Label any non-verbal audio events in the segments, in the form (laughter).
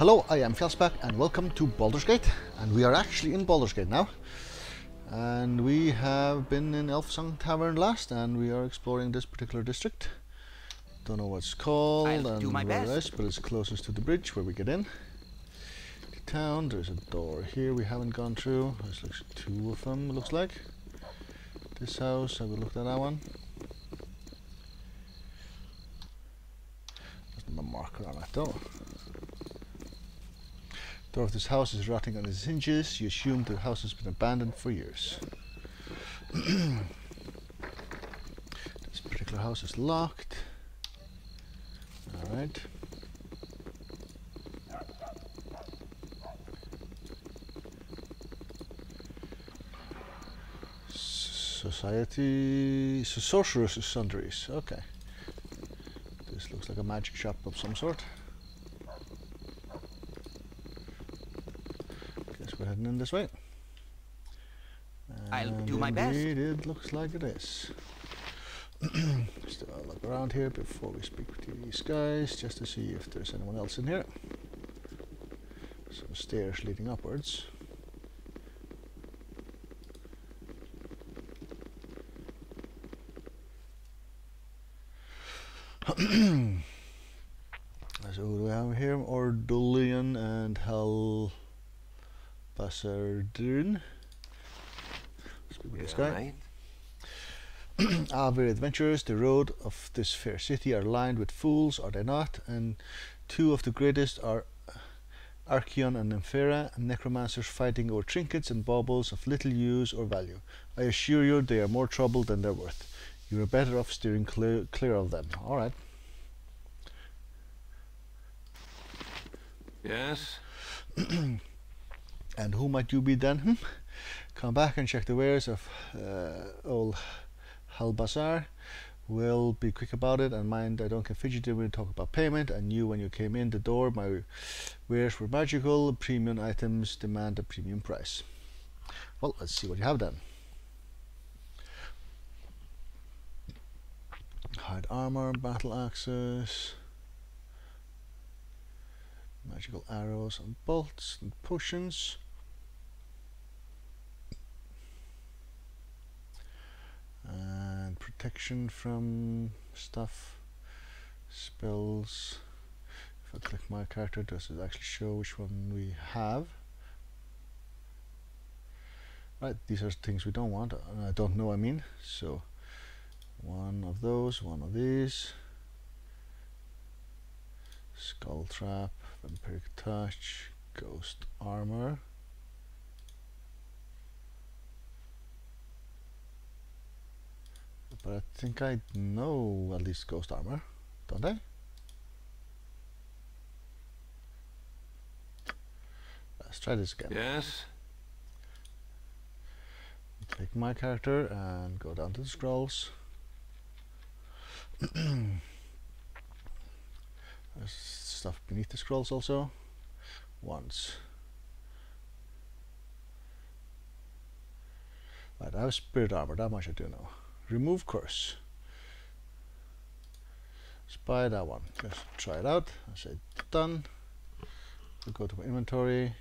Hello, I am Fjallsbak and welcome to Baldur's Gate. And we are actually in Baldur's Gate now. And we have been in Elfsong Tavern last and we are exploring this particular district. Don't know what it's called I'll and do my where it best. is, but it's closest to the bridge where we get in. The town, there's a door here we haven't gone through. There's like two of them, it looks like. This house, I will look at that one. There's no marker on it though. Door of this house is rotting on its hinges. You assume the house has been abandoned for years. (clears throat) this particular house is locked. Alright. Society... So Sorcerous Sundries. Okay. This looks like a magic shop of some sort. Guess we're heading in this way. I'll do my best. It looks like it is. (clears throat) Still I'll look around here before we speak to these guys, just to see if there's anyone else in here. Some stairs leading upwards. (clears throat) So who do we have here? Ordulian and Hel Basardun. This guy. Right. (clears throat) Ah, very adventurous. The road of this fair city are lined with fools, are they not? And two of the greatest are Archeon and Nymphera, necromancers fighting over trinkets and baubles of little use or value. I assure you they are more trouble than they're worth. You are better off steering clear, clear of them. Alright. Yes? (clears throat) And who might you be then? Hmm? Come back and check the wares of uh, old Halbazzer. We'll be quick about it and mind I don't get fidgety when we talk about payment. I knew when you came in the door my wares were magical. Premium items demand a premium price. Well, let's see what you have then. Hide armor, battle axes, magical arrows and bolts and potions. and protection from stuff spells. If I click my character does it actually show which one we have. Right these are things we don't want I don't know I mean. So one of those one of these. Skull trap vampiric touch ghost armor But I think I know at least ghost armor, don't I? Let's try this again. Yes? Take my character and go down to the scrolls. (clears throat) Stuff beneath the scrolls also. Once. Right, I have spirit armor, that much I do know. Remove curse. Spy that one. Let's try it out. I say done. We go to my inventory.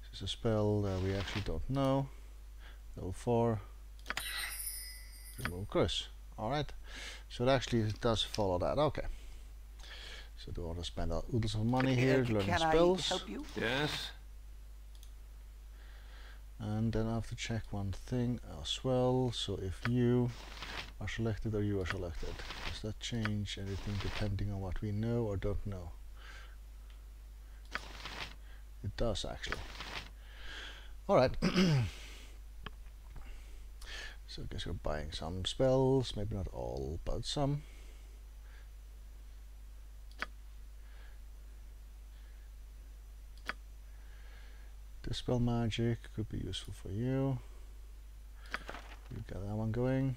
This is a spell that we actually don't know. Level 4. Remove curse. Alright. So it actually does follow that. Okay. So do I want to spend a oodles of money here Uh, learning Can spells? I help you? Yes? And then I have to check one thing as well. So if you are selected or you are selected, does that change anything depending on what we know or don't know? It does actually. Alright. (coughs) so I guess we're buying some spells, maybe not all, but some. Dispel magic could be useful for you. You've got that one going.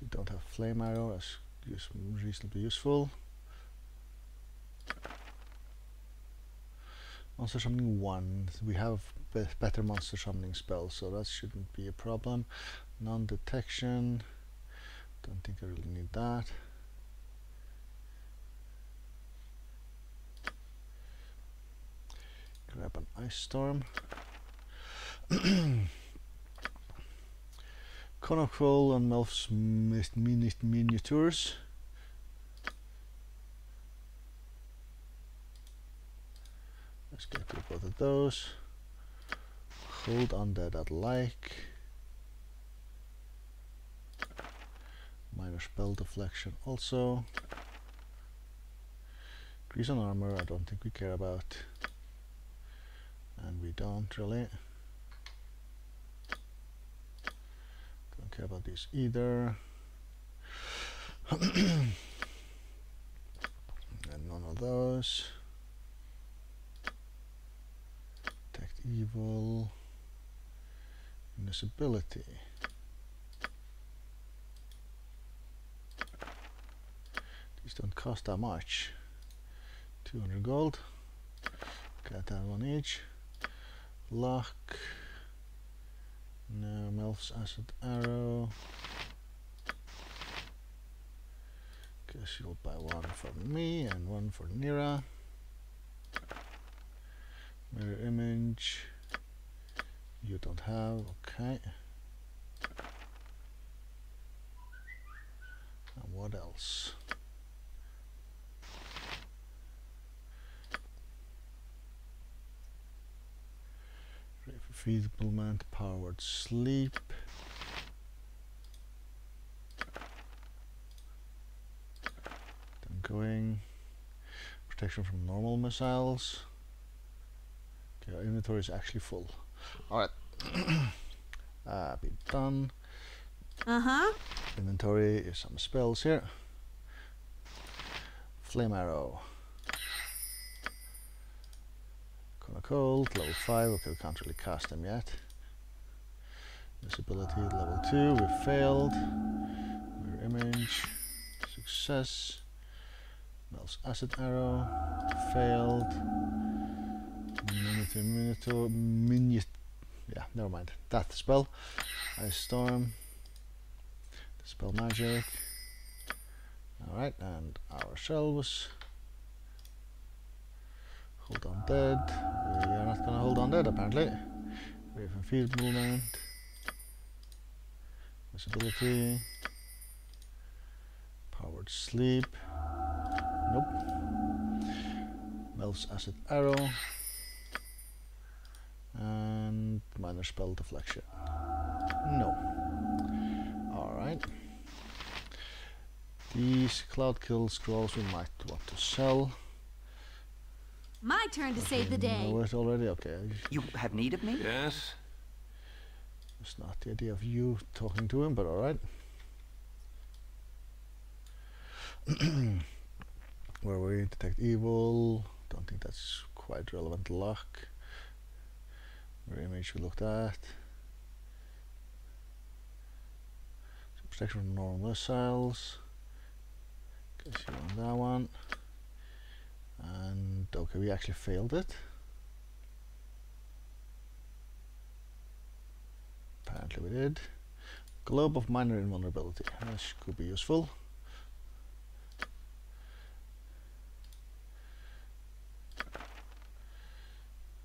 You don't have flame arrow, that's use reasonably useful. Monster summoning one. We have be better monster summoning spells, so that shouldn't be a problem. Non-detection. Don't think I really need that. Grab an ice storm. (clears throat) Conocroll and Melf's Minute Miniatures. Let's get of both of those. Hold undead I'd like. Minor spell deflection also. Grease on armor I don't think we care about. And we don't really. Don't care about this either. (coughs) and none of those. Detect evil. Invisibility. These don't cost that much. 200 gold. Got that one each. Lock. No, Melf's Acid Arrow. Guess you'll buy one for me and one for Neera. Mirror image. You don't have, okay. And what else? Feeblement powered sleep. Then going. Protection from normal missiles. Okay, our inventory is actually full. Alright. uh, (clears throat) be done. Uh-huh. Inventory is some spells here. Flame arrow. Cone Cold, level 5, okay we can't really cast them yet. Visibility level 2, we failed. Mirror image, success. Melf's acid arrow, failed. Minotaur, Minotaur, Minute, yeah, never mind. That spell. Ice Storm. Dispel Magic. Alright, and our shell was Hold on dead. We are not gonna hold on dead apparently. We have a field movement. Visibility. Powered sleep. Nope. Melf's acid arrow. And minor spell deflection. No. Alright. These cloud kill scrolls we might want to sell. My turn to save the day. Know it already? Okay. You have need of me? Yes? It's not the idea of you talking to him, but alright. (clears throat) Where we detect evil. Don't think that's quite relevant. Luck. Where image we looked at. Protection from normal missiles. Guess you want that one and okay we actually failed it. Apparently we did. Globe of minor invulnerability. This could be useful?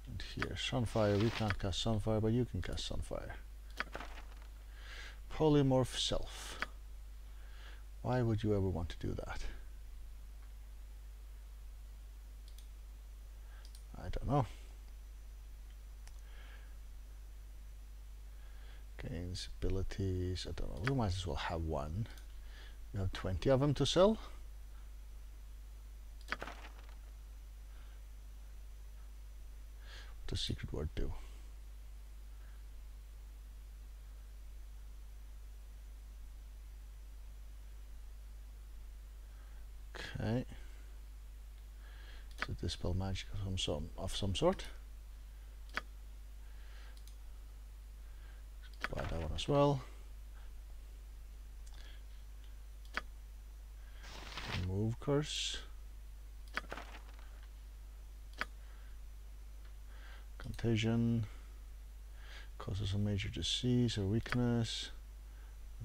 And here sunfire. We can't cast sunfire but you can cast sunfire. Polymorph self. Why would you ever want to do that I don't know. Gains abilities, I don't know, we might as well have one. We have 20 of them to sell. What does secret word do? Okay to dispel magic of some, of some sort. Buy that one as well. Remove curse. Contagion causes a major disease or weakness.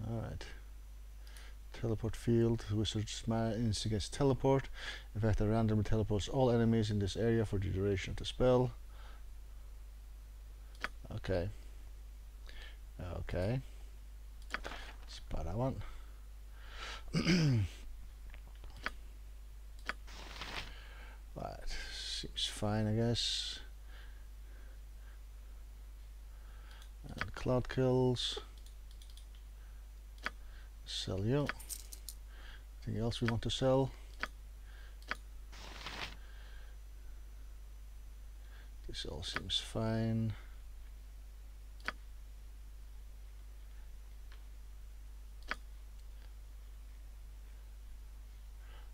Alright teleport field. Wizard's instigates teleport. In fact, a randomly teleports all enemies in this area for the duration of the spell. Okay. Okay. Spot I want. right. Seems fine, I guess. And cloud kills. Sell you. Anything else we want to sell? This all seems fine.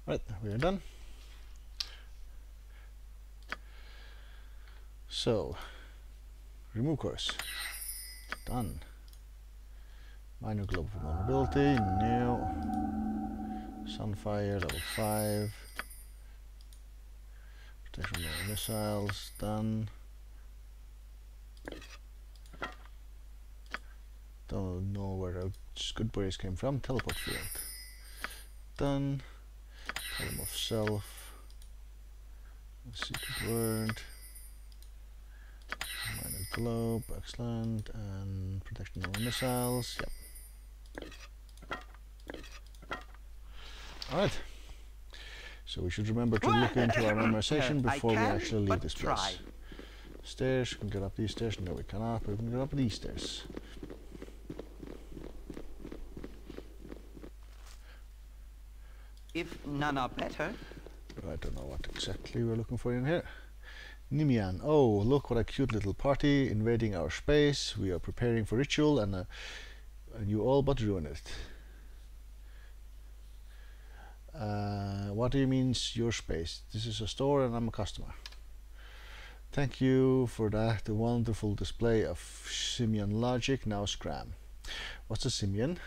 Right, we are done. So, remove course. Done. Minor global vulnerability, new. Sunfire, level 5. Protection from missiles, done. Don't know where the good boys came from. Teleport field. Done. Column of self. Secret word. Minor globe, excellent. And protection over missiles, yep. Alright. So we should remember to look into our (laughs) memorization before we actually leave this try. place. Stairs, we can get up these stairs. No, we cannot, but we can get up these stairs. If none are better, I don't know what exactly we're looking for in here. Nimian. Oh, look what a cute little party invading our space. We are preparing for ritual and, uh, and you all but ruin it. Uh, what do you mean your space? This is a store and I'm a customer. Thank you for that the wonderful display of simian logic. Now scram. What's a simian?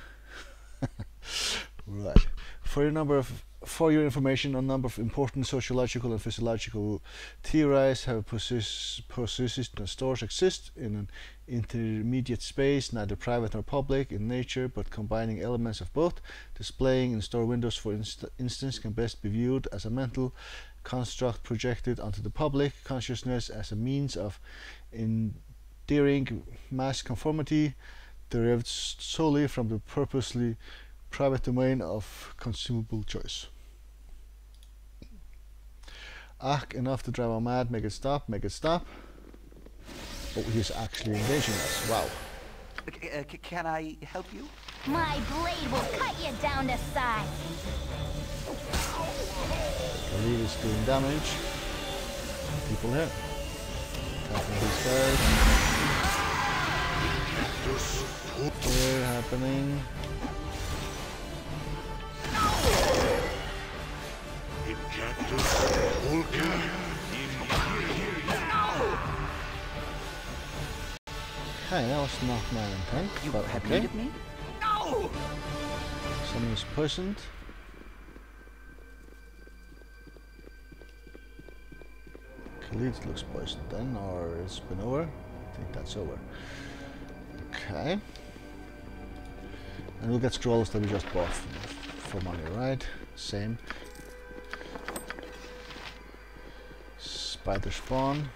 (laughs) right. For your number of for your information, a number of important sociological and physiological theories have persist, persisted stores exist in an intermediate space, neither private nor public in nature, but combining elements of both. Displaying in store windows, for inst instance, can best be viewed as a mental construct projected onto the public consciousness as a means of endearing mass conformity derived solely from the purposely private domain of consumable choice. Ah, enough to drive our mad, make it stop, make it stop. Oh, he's actually engaging us. Wow. c- uh, can I help you? My blade will cut you down to size. The lead is doing damage. People here. Attacking these guys. Here happening. Okay, that was not my intent, You but have okay. needed me? No! Someone is poisoned. Khalid looks poisoned then, or it's been over. I think that's over. Okay. And we'll get scrolls that we just bought for money, right? Same. Spider spawn.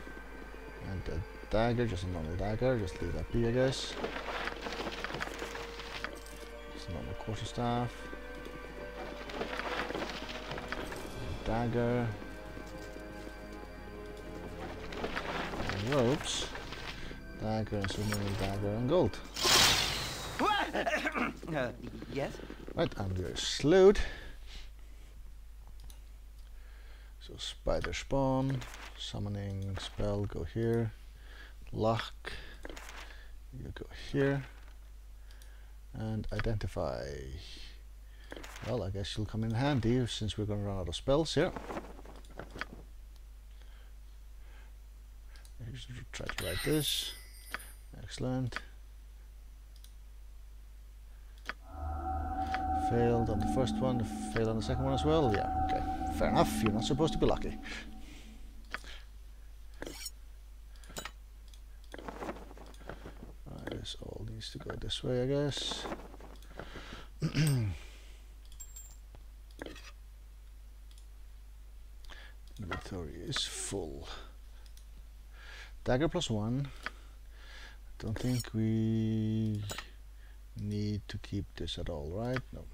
And a dagger, just a normal dagger. Just leave that be, I guess. Just a normal quarterstaff. Dagger. And ropes. Dagger and some normal dagger and gold. Uh, yes? Right, and we're. So spider spawn, summoning spell, go here. Lock, you go here. And identify. Well, I guess you'll come in handy since we're going to run out of spells here. Try to write this. Excellent. Failed on the first one, failed on the second one as well. Yeah, okay. Fair enough, you're not supposed to be lucky. Right, this all needs to go this way, I guess. (clears throat) Inventory is full. Dagger plus one. Don't think we need to keep this at all, right? No.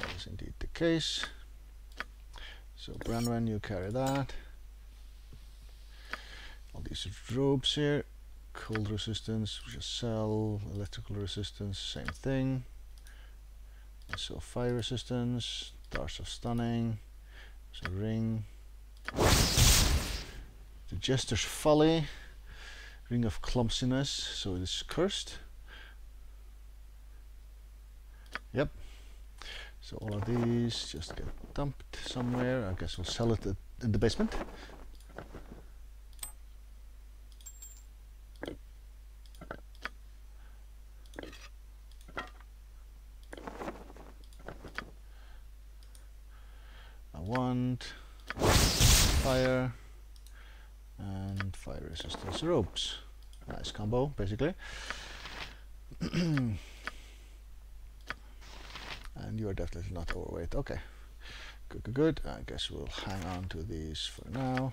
That is indeed the case. So Branwen, you carry that. All these robes here. Cold resistance, just cell, electrical resistance, same thing. So fire resistance, darts of stunning, so ring. The jester's folly, ring of clumsiness, so it is cursed. Yep. So all of these just get dumped somewhere. I guess we'll sell it in the basement. Want fire and fire resistance ropes. Nice combo, basically. (clears throat) and you are definitely not overweight. Okay, good, good, good. I guess we'll hang on to these for now.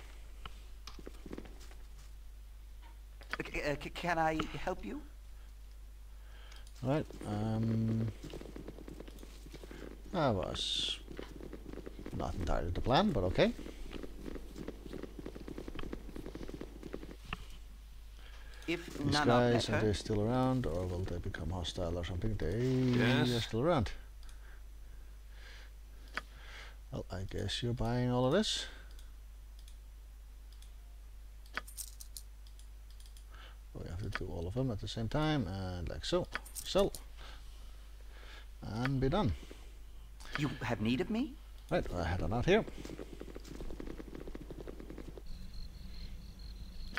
Uh, can I help you? Right. Um, that was not entirely the plan, but okay. If These none are guys, are better, they still around, or will they become hostile or something? They Yes. are still around. Well, I guess you're buying all of this. We have to do all of them at the same time, and like so. Sell. And be done. you have need of me? Right, I head on out here.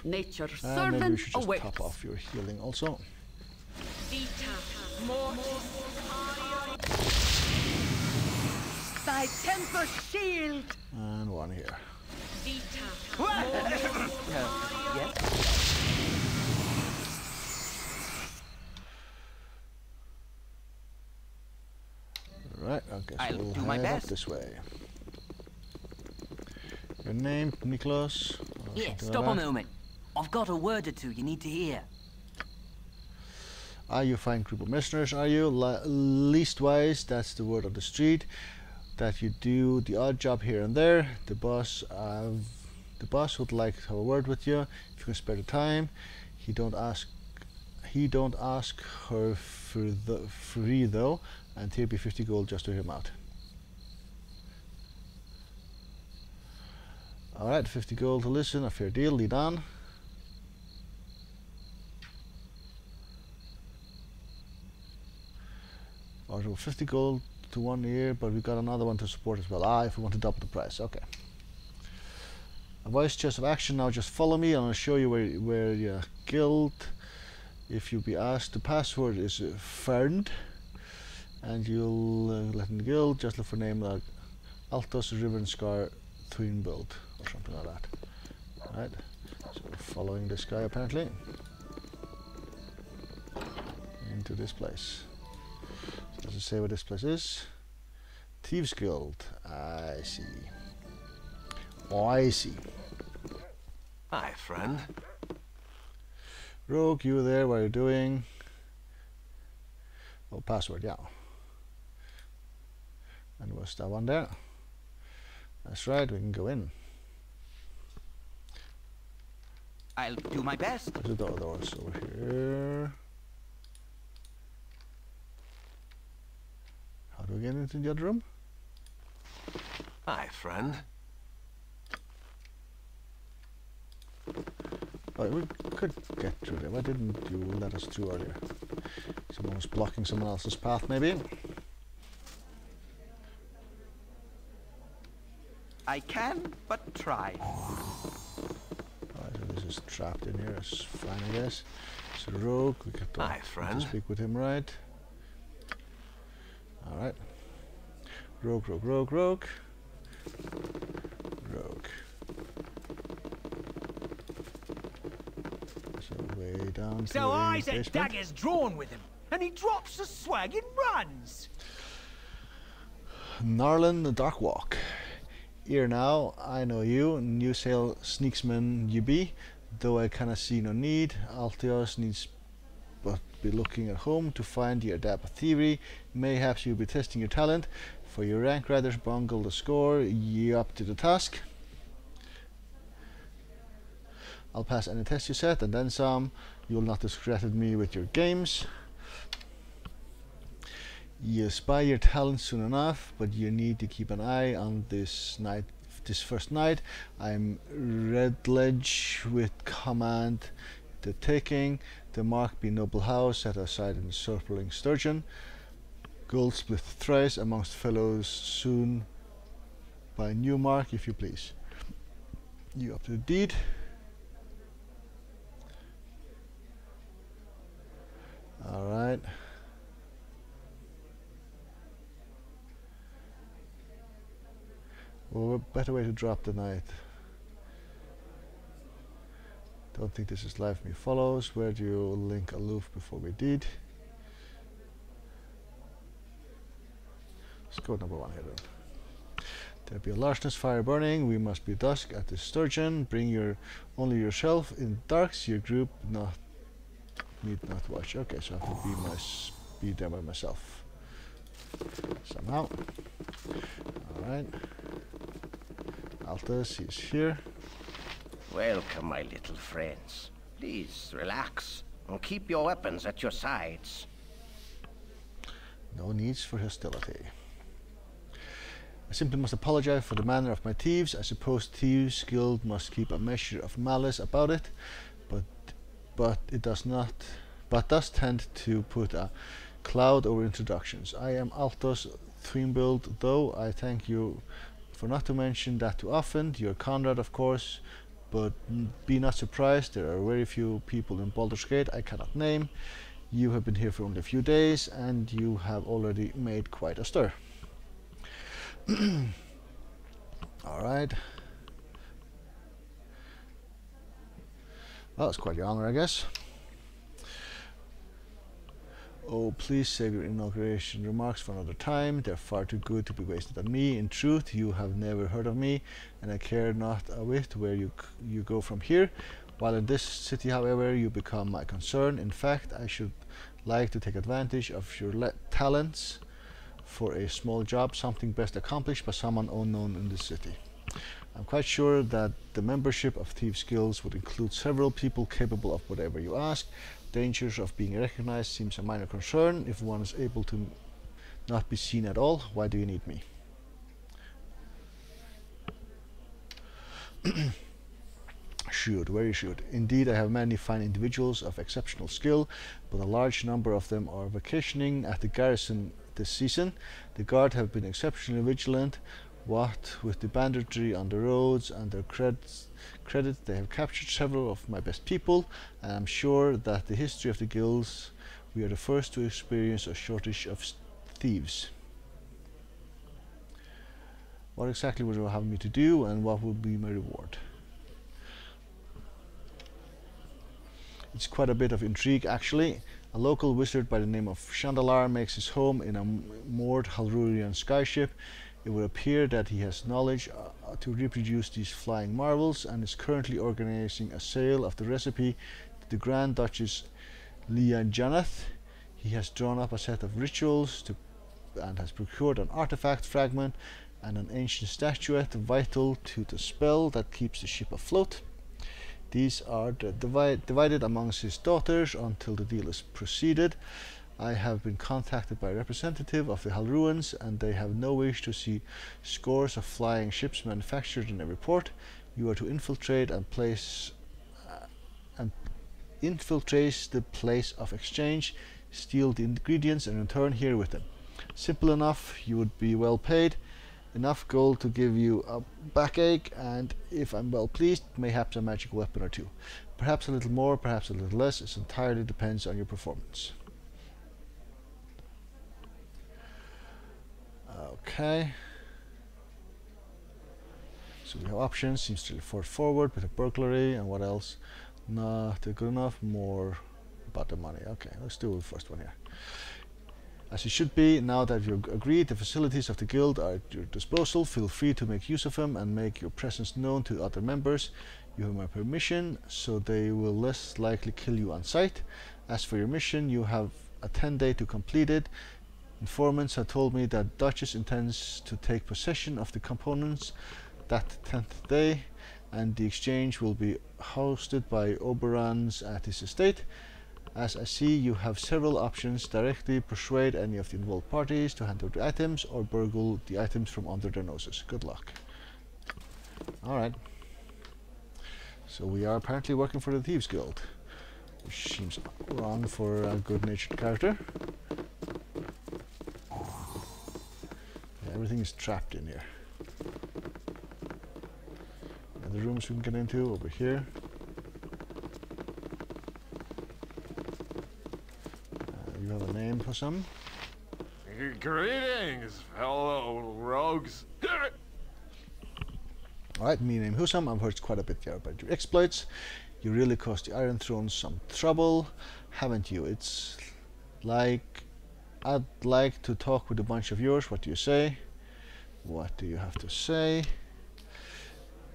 Nature's And maybe we should just awaits. top off your healing also. Thy temper shield. And one here. Uh, (laughs) yes? Right, I guess I'll we'll do my best. this way. Your name, Niklas? Yeah, stop a like moment. I've got a word or two you need to hear. Are you fine group of mercenaries, are you? Leastwise, that's the word of the street. That you do the odd job here and there. The boss, uh, the boss would like to have a word with you. If you can spare the time, he don't ask. He don't ask her for the free though, and here be 50 gold just to him out. All right, 50 gold to listen. A fair deal. Lead on. Or 50 gold to one year, but we got another one to support as well. Ah, if we want to double the price, okay. A voice chest of action. Now just follow me, and I'll show you where where your guild. If you be asked, the password is uh, and you'll uh, let in the guild. Just look for name like Altos Ribbon Scar Twin Build or something like that. Right. So following this guy apparently into this place. Does it say where this place is? Thieves Guild. I see. Oh, I see. Hi, friend. Rogue, you there? What are you doing? Oh, password, yeah. And what's that one there? That's right, we can go in. I'll do my best. There's a door doors over here. How do we get into the other room? Hi, friend. We could get through there. Why didn't you let us through earlier? Someone was blocking someone else's path, maybe? I can, but try. Alright, so this is trapped in here. It's fine, I guess. It's a Rogue, we get to, Hi, get to friend. speak with him, right? Alright. Rogue, Rogue, Rogue. Rogue. So way down to So Isaac daggers drawn with him, and he drops the swag and runs. Narlen the Dark Walk. Here now, I know you, New Sail Sneaksman you be. Though I cannot see no need, Alatos needs but be looking at home to find your adapt theory. Mayhaps you'll be testing your talent. For your rank riders bungle the score, ye up to the task. I'll pass any test you set and then some. You'll not discredit me with your games. You spy your talent soon enough, but you need to keep an eye on this night this first night. I'm Redledge with command the taking, the mark be noble house set aside in circling sturgeon. Gold split thrice amongst fellows soon by new mark if you please. You up to the deed. Alright. Well, a better way to drop the knight. Don't think this is live me follows. Where do you link aloof before we did? Let's go number one here. There be a largeness fire burning. We must be dusk at the sturgeon. Bring your only yourself in darks. Your group not need not watch. Okay, so I have to be my be there by myself somehow. All right. Alatos, he's here. Welcome, my little friends. Please relax and keep your weapons at your sides. No needs for hostility. I simply must apologize for the manner of my thieves. I suppose thieves guild must keep a measure of malice about it, but it does not but does tend to put a cloud over introductions. I am Alatos Thuibuld, though I thank you for not to mention that too often. You're Conrad, of course, but be not surprised, there are very few people in Baldur's Gate I cannot name. You have been here for only a few days, and you have already made quite a stir. (clears throat) Alright. Well, that's quite your honor, I guess. Oh, please save your inauguration remarks for another time. They're far too good to be wasted on me. In truth, you have never heard of me, and I care not a whit where you you go from here. While in this city, however, you become my concern. In fact, I should like to take advantage of your talents for a small job, something best accomplished by someone unknown in this city. I'm quite sure that the membership of Thieves Skills would include several people capable of whatever you ask, dangers of being recognized seems a minor concern. If one is able to not be seen at all, why do you need me? (clears throat) should, very should. Indeed, I have many fine individuals of exceptional skill, but a large number of them are vacationing at the garrison this season. The guard have been exceptionally vigilant, what with the banditry on the roads and their credits credit, they have captured several of my best people, and I'm sure that the history of the guilds, we are the first to experience a shortage of thieves. What exactly would you have me to do, and what will be my reward? It's quite a bit of intrigue, actually. A local wizard by the name of Chandalar makes his home in a moored Halruaan skyship it would appear that he has knowledge uh, to reproduce these flying marvels and is currently organizing a sale of the recipe to the Grand Duchess Liia Jannath. He has drawn up a set of rituals to, and has procured an artifact fragment and an ancient statuette vital to the spell that keeps the ship afloat. These are divi divided amongst his daughters until the deal is proceeded. I have been contacted by a representative of the Halruaans and they have no wish to see scores of flying ships manufactured in every port. You are to infiltrate and place uh, and infiltrate the place of exchange, steal the ingredients and return here with them. Simple enough, you would be well paid, enough gold to give you a backache and if I'm well pleased, mayhaps a magic weapon or two. Perhaps a little more, perhaps a little less, it entirely depends on your performance. Okay. So we have options, seems to forward forward, with a burglary, and what else? Not good enough, more about the money. Okay, let's do the first one here. As it should be, now that you've agreed the facilities of the guild are at your disposal, feel free to make use of them and make your presence known to other members. You have my permission, so they will less likely kill you on sight. As for your mission, you have a 10 day to complete it. Informants have told me that Duchess intends to take possession of the components that 10th day, and the exchange will be hosted by Oberan's at his estate. As I see, you have several options. Directly persuade any of the involved parties to hand over the items or burgle the items from under their noses. Good luck. Alright. So we are apparently working for the Thieves Guild. Which seems wrong for a good-natured character. Everything is trapped in here. And the rooms we can get into over here. Uh, you have a name for some? Greetings, fellow rogues. Alright, me name Husam. I've heard quite a bit there about your exploits. You really caused the Iron Throne some trouble, haven't you? It's like I'd like to talk with a bunch of yours. What do you say? What do you have to say?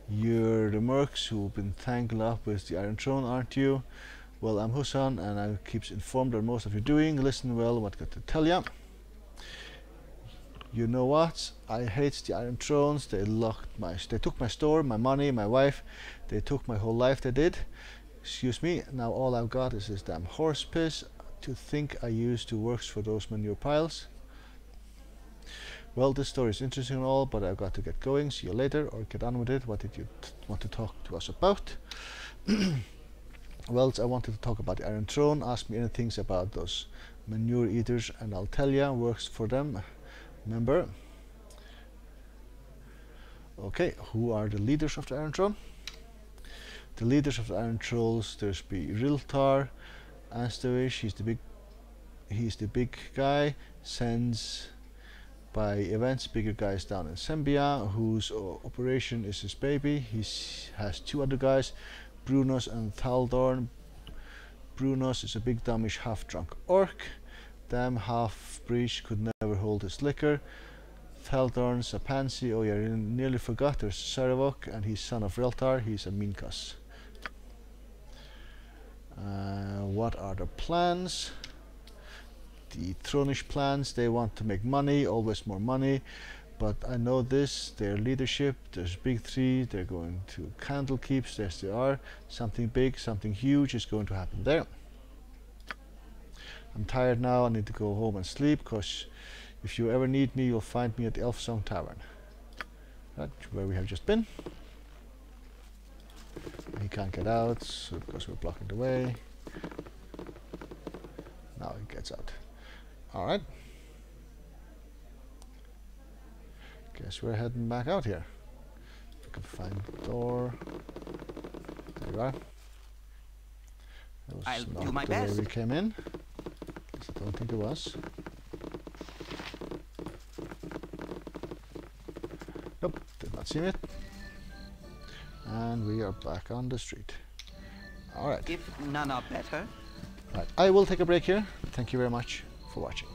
You're the mercs who've been tangled up with the Iron Throne, aren't you? Well, I'm Husam, and I keeps informed on most of you doing. Listen well, what got to tell ya. You know what? I hate the Iron Thrones. They locked my, they took my store, my money, my wife. They took my whole life. They did. Excuse me. Now all I've got is this damn horse piss. To think I used to works for those manure piles. Well, this story is interesting and all, but I've got to get going. See you later, or get on with it. What did you want to talk to us about? (clears throat) well, I wanted to talk about the Iron Throne. Ask me anything about those manure eaters, and I'll tell ya. Works for them. Remember? Okay, who are the leaders of the Iron Throne? The leaders of the Iron Trolls, there's be Rieltar, Astavish, he's the big he's the big guy, sends by events bigger guys down in Sembia, whose uh, operation is his baby. He has two other guys, Brunos and Thaldorn. Brunos is a big dumbish half drunk orc. Damn half breach could never hold his liquor. Thaldorn's a pansy. Oh yeah, nearly forgot. There's Sarevok, and he's son of Rieltar. He's a mean cuss. Uh, what are the plans? The Thronish plans. They want to make money, always more money. But I know this. Their leadership. There's big three. They're going to Candlekeeps. Yes, they are. Something big, something huge is going to happen there. I'm tired now. I need to go home and sleep. Cause if you ever need me, you'll find me at the Elf Song Tavern. Right, where we have just been. He can't get out so because we're blocking the way. Now he gets out. Alright. Guess we're heading back out here. We can find the door. There you are. That was I'll do my the way best. we came in. I don't think it was. Nope, did not see it. And we are back on the street. Alright. If none are better, Right. I will take a break here. Thank you very much for watching.